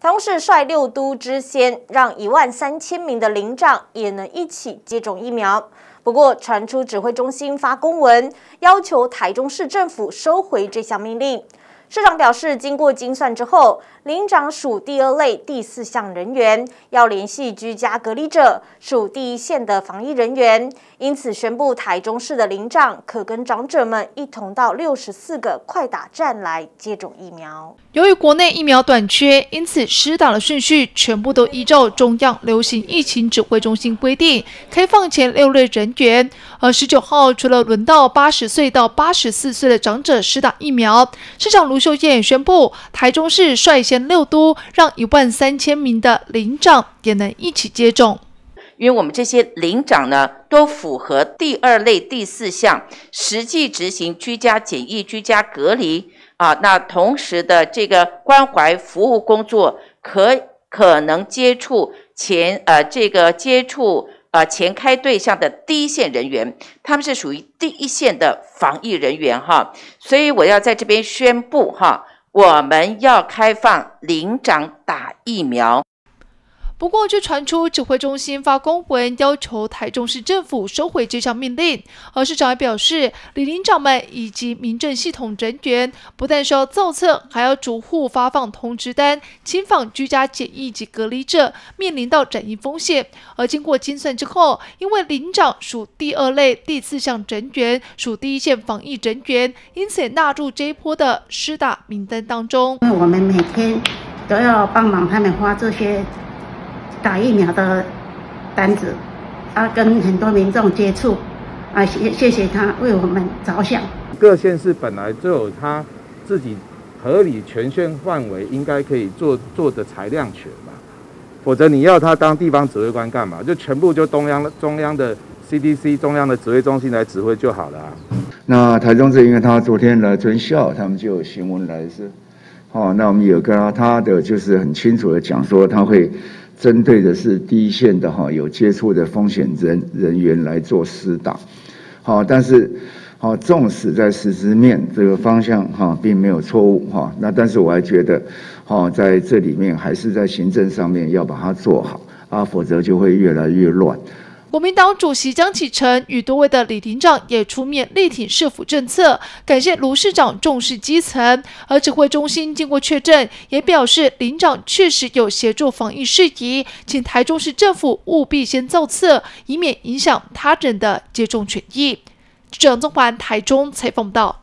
同时率六都之先，让一万三千名的灵长也能一起接种疫苗。不过，传出指挥中心发公文，要求台中市政府收回这项命令。市长表示，经过精算之后，领长属第二类第四项人员，要联系居家隔离者，属第一线的防疫人员。因此，宣布台中市的领长可跟长者们一同到六十四个快打站来接种疫苗。由于国内疫苗短缺，因此施打的顺序全部都依照中央流行疫情指挥中心规定，开放前六类人员。而十九号，除了轮到八十岁到八十四岁的长者施打疫苗，市长卢秀燕宣布，台中市率先六都，让一万三千名的领长也能一起接种。因为我们这些领长呢，都符合第二类第四项，实际执行居家检疫、居家隔离啊。那同时的这个关怀服务工作，可可能接触前呃这个接触呃前开对象的第一线人员，他们是属于第一线的防疫人员哈。所以我要在这边宣布哈，我们要开放领长打疫苗。不过，却传出指挥中心发公文要求台中市政府收回这项命令。而市长还表示，李领长们以及民政系统人员不但需要造册，还要逐户发放通知单，亲访居家检疫及隔离者，面临到转移风险。而经过精算之后，因为领长属第二类第四项人员，属第一线防疫人员，因此纳入这一波的施打名单当中。因为我们每天都要帮忙他们发这些。打疫苗的单子，啊，跟很多民众接触，啊，谢谢谢他为我们着想。各县市本来就有他自己合理权限范围，应该可以做做的裁量权嘛，否则你要他当地方指挥官干嘛？就全部就中央中央的 CDC 中央的指挥中心来指挥就好了。那台中市因为他昨天来遵校，他们就有新闻来是，哦，那我们有跟他他的就是很清楚的讲说他会。针对的是第一线的哈有接触的风险人人员来做施打，好，但是好，纵使在实质面这个方向哈并没有错误哈，那但是我还觉得，好在这里面还是在行政上面要把它做好啊，否则就会越来越乱。国民党主席江启臣与多位的李庭长也出面力挺市府政策，感谢卢市长重视基层。而指挥中心经过确认，也表示林长确实有协助防疫事宜，请台中市政府务必先造册，以免影响他人的接种权益。记者中环台中采访到。